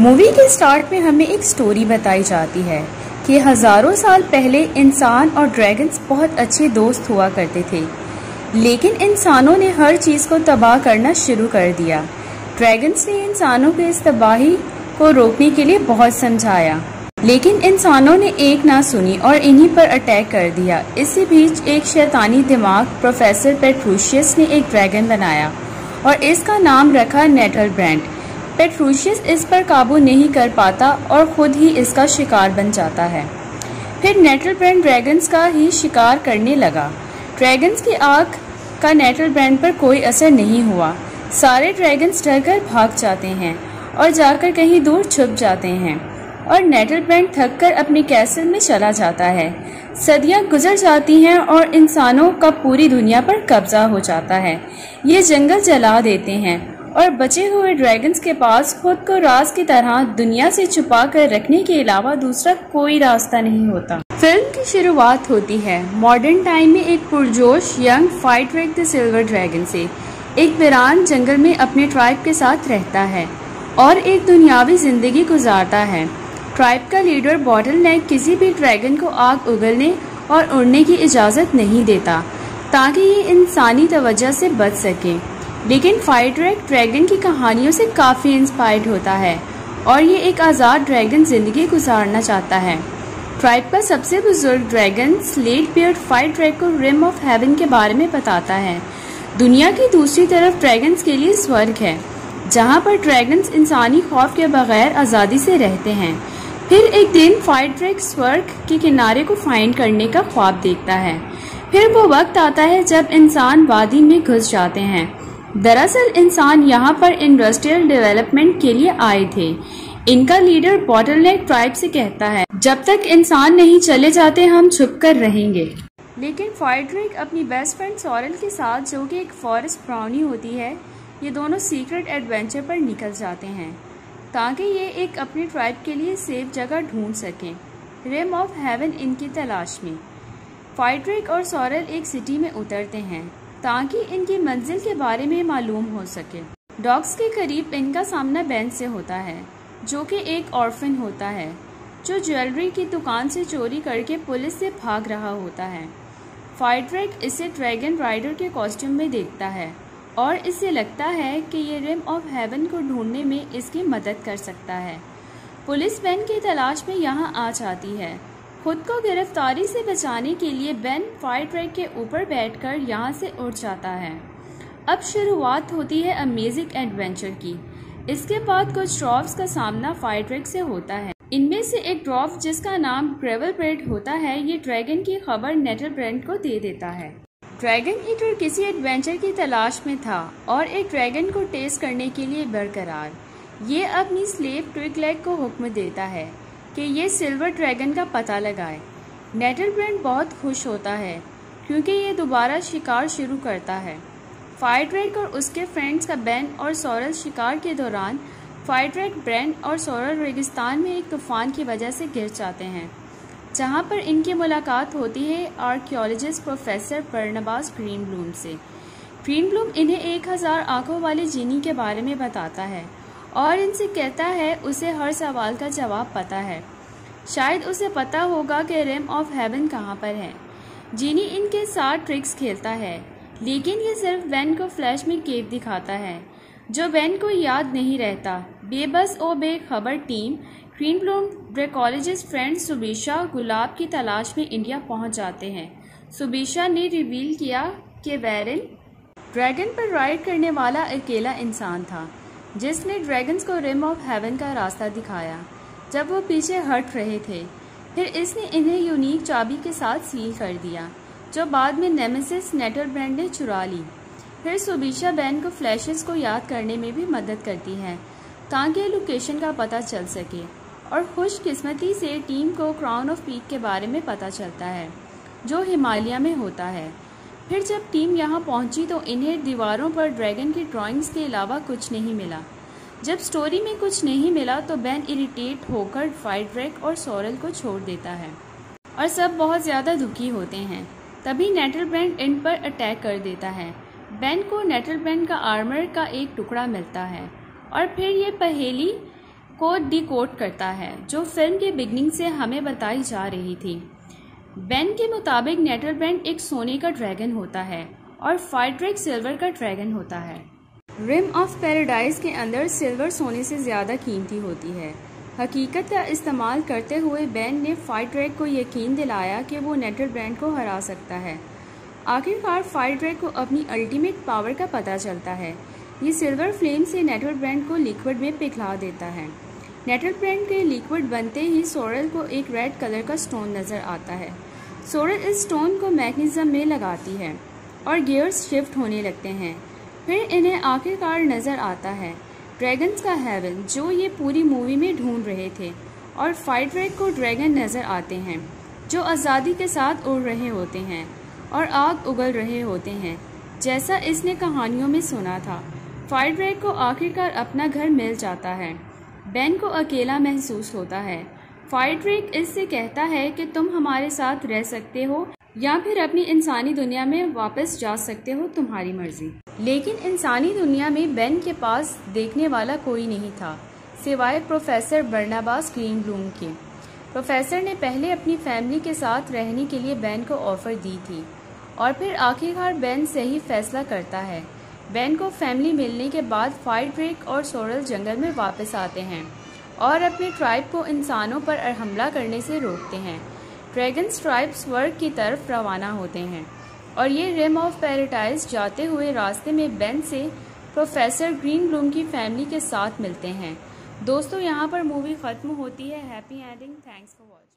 Movie के start में हमें एक स्टोरी बताई जाती है कि हज़ारों साल पहले इंसान और ड्रैगन्स बहुत अच्छे दोस्त हुआ करते थे। लेकिन इंसानों ने हर चीज़ को तबाह करना शुरू कर दिया। ड्रैगन्स ने इंसानों के इस तबाही को रोकने के लिए बहुत समझाया। लेकिन इंसानों ने एक ना सुनी और इन्हीं पर अटैक कर दिया। इसी बीच एक शैतानी दिमाग प्रोफेसर पेट्रूशियस ने एक ड्रैगन बनाया और इसका नाम रखा नेटल ब्रांड पेट्रूशियस इस पर काबू नहीं कर पाता और खुद ही इसका शिकार बन जाता है। फिर नेटल ब्रांड ड्रैगन्स का ही शिकार करने लगा। ड्रैगन्स की आग का नेटल ब्रांड पर कोई असर नहीं हुआ। सारे ड्रैगन्स डरकर भाग जाते हैं और जाकर कहीं दूर छुप जाते हैं और नेटल ब्रांड थक कर अपने कैसल में चला जाता है। सदियाँ गुजर जाती हैं और इंसानों का पूरी दुनिया पर कब्जा हो जाता है। ये जंगल जला देते हैं। और बचे हुए ड्रैगन्स के पास खुद को राज की तरह दुनिया से छुपा कर रखने के अलावा दूसरा कोई रास्ता नहीं होता। फ़िल्म की शुरुआत होती है। मॉडर्न टाइम में एक पुरजोश young fight with the silver dragon से। एक वीरान जंगल में अपने ट्राइब के साथ रहता है और एक दुनियावी ज़िंदगी गुजारता है। ट्राइब का लीडर बॉटल नेक किसी भी ड्रैगन को आग उगलने और उड़ने की इजाज़त नहीं देता, ताकि ये इंसानी तवज्जो से बच सके। लेकिन फायर ट्रैक ड्रैगन की कहानियों से काफ़ी इंस्पायर्ड होता है और ये एक आज़ाद ड्रैगन ज़िंदगी गुजारना चाहता है। ट्राइब का सबसे बुज़ुर्ग dragon slate beard fire track को रिम ऑफ़ हेवन के बारे में बताता है। दुनिया की दूसरी तरफ़ ड्रैगन्स के लिए स्वर्ग है, जहाँ पर ड्रैगन्स इंसानी खौफ के बगैर आज़ादी से रहते हैं। फिर एक दिन फायर ट्रैक स्वर्ग के किनारे को फाइंड करने का ख्वाब देखता है। फिर वो वक्त आता है जब इंसान वादी में घुस जाते हैं। दरअसल इंसान यहाँ पर इंडस्ट्रियल डेवलपमेंट के लिए आए थे। इनका लीडर बॉटलनेक ट्राइब से कहता है, जब तक इंसान नहीं चले जाते, हम छुप कर रहेंगे। लेकिन फाइड्रिक अपनी बेस्ट फ्रेंड सॉरल के साथ जो कि एक फॉरेस्ट ब्राउनी होती है, ये दोनों सीक्रेट एडवेंचर पर निकल जाते हैं, ताकि ये एक अपनी ट्राइब के लिए सेफ़ जगह ढूंढ सकें। रिम ऑफ़ हेवन इनकी तलाश में। फाइड्रिक और सॉरल एक सिटी में उतरते हैं। ताकि इनकी मंजिल के बारे में मालूम हो सके। डॉग्स के करीब इनका सामना बेन से होता है, जो कि एक ऑर्फन होता है, जो ज्वेलरी की दुकान से चोरी करके पुलिस से भाग रहा होता है। फाइट्रैक इसे ड्रैगन राइडर के कॉस्ट्यूम में देखता है, और इसे लगता है कि ये रिम ऑफ़ हेवन को ढूँढने में इसकी मदद कर सकता है। पुलिस बेन की तलाश में यहाँ आ जाती है। खुद को गिरफ्तारी से बचाने के लिए बेन फायर ट्रैक के ऊपर बैठकर यहाँ से उठ जाता है। अब शुरुआत होती है अमेजिंग एडवेंचर की। इसके बाद कुछ ड्रॉप्स का सामना फायर ट्रैक से होता है। इनमें से एक ड्रॉप जिसका नाम ग्रेवल ब्रेड होता है, ये ड्रैगन की खबर नेटल ब्रेंड को दे देता है। ड्रैगन ईटर किसी एडवेंचर की तलाश में था और एक ड्रैगन को टेस्ट करने के लिए बरकरार। ये अपनी स्लेव ट्विक को हुक्म देता है। कि ये सिल्वर ड्रैगन का पता लगाए। नेटल ब्रेंड बहुत खुश होता है, क्योंकि ये दोबारा शिकार शुरू करता है। फायर ट्रैक और उसके फ्रेंड्स का बैन और सोरल शिकार के दौरान फायर ट्रैक ब्रेंड और सोरल रेगिस्तान में एक तूफ़ान की वजह से गिर जाते हैं, जहाँ पर इनकी मुलाकात होती है archaeologist professor Barnabas Green Bloom से। ग्रीन ब्लूम इन्हें एक हज़ार आँखों वाली जीनी के बारे में बताता है। और इनसे कहता है, उसे हर सवाल का जवाब पता है। शायद उसे पता होगा कि रेम ऑफ़ हेवन कहाँ पर है। जीनी इनके साथ ट्रिक्स खेलता है, लेकिन ये सिर्फ़ बैन को फ्लैश में केप दिखाता है। जो बैन को याद नहीं रहता, बेबस ओ बेखबर टीम ग्रीन ब्लूम ब्रेकोलॉजिस्ट फ्रेंड सुबीशा गुलाब की तलाश में इंडिया पहुँच जाते हैं। सुबीशा ने रिवील किया कि वैरन ड्रैगन पर राइड करने वाला अकेला इंसान था। जिसने ड्रैगन्स को रिम ऑफ़ हेवन का रास्ता दिखाया। जब वो पीछे हट रहे थे, फिर इसने इन्हें यूनिक चाबी के साथ सील कर दिया, जो बाद में नेमेसिस नेटर ब्रांड ने चुरा ली। फिर सुबीशा बैन को फ्लैशेस को याद करने में भी मदद करती है, ताकि लोकेशन का पता चल सके, और खुशकिस्मती से टीम को क्राउन ऑफ़ पीक के बारे में पता चलता है, जो हिमालय में होता है। फिर जब टीम यहाँ पहुँची तो इन्हें दीवारों पर ड्रैगन की ड्राइंग्स के अलावा कुछ नहीं मिला। जब स्टोरी में कुछ नहीं मिला तो बैन इरिटेट होकर फाइड्रैक और सोरल को छोड़ देता है। और सब बहुत ज़्यादा दुखी होते हैं। तभी नेटल ब्रैंड इन पर अटैक कर देता है। बैन को नेटल ब्रैंड का आर्मर का एक टुकड़ा मिलता है। और फिर ये पहेली कोड डी कोड करता है, जो फ़िल्म के बिगनिंग से हमें बताई जा रही थी। बेन के मुताबिक नेटर ब्रांड एक सोने का ड्रैगन होता है और फाइड्रेक सिल्वर का ड्रैगन होता है। रिम ऑफ़ पैराडाइज के अंदर सिल्वर सोने से ज़्यादा कीमती होती है। हकीकत का इस्तेमाल करते हुए बैन ने फाइट ट्रैक को यकीन दिलाया कि वो नेटर ब्रांड को हरा सकता है। आखिरकार फाइट ट्रैक को अपनी अल्टीमेट पावर का पता चलता है। ये सिल्वर फ्लेम से नेटर ब्रांड को लिक्विड में पिघला देता है। नेटर ब्रांड के लिक्विड बनते ही सोरल को एक रेड कलर का स्टोन नज़र आता है। सोरल इस स्टोन को मैकेनिज्म में लगाती है और गियर्स शिफ्ट होने लगते हैं। फिर इन्हें आखिरकार नज़र आता है। ड्रैगन्स का हेवन जो ये पूरी मूवी में ढूंढ रहे थे और फाइट रेक को ड्रैगन नज़र आते हैं, जो आज़ादी के साथ उड़ रहे होते हैं और आग उगल रहे होते हैं, जैसा इसने कहानियों में सुना था। फाइट रेक को आखिरकार अपना घर मिल जाता है। बेन को अकेला महसूस होता है। फाइट रेक इससे कहता है कि तुम हमारे साथ रह सकते हो या फिर अपनी इंसानी दुनिया में वापस जा सकते हो तुम्हारी मर्ज़ी। लेकिन इंसानी दुनिया में बेन के पास देखने वाला कोई नहीं था, सिवाय प्रोफेसर बर्नाबास ग्रीन ब्लूम के। प्रोफेसर ने पहले अपनी फैमिली के साथ रहने के लिए बेन को ऑफ़र दी थी और फिर आखिरकार बेन सही फैसला करता है। बेन को फैमिली मिलने के बाद फायर ब्रेक और सोरल जंगल में वापस आते हैं और अपने ट्राइब को इंसानों पर हमला करने से रोकते हैं। ड्रैगन ट्राइब स्वर्ग की तरफ़ रवाना होते हैं और ये रिम ऑफ़ पैराडाइज जाते हुए रास्ते में बेन से प्रोफेसर ग्रीन ब्लूम की फैमिली के साथ मिलते हैं। दोस्तों, यहाँ पर मूवी ख़त्म होती है। Happy ending. Thanks for watching.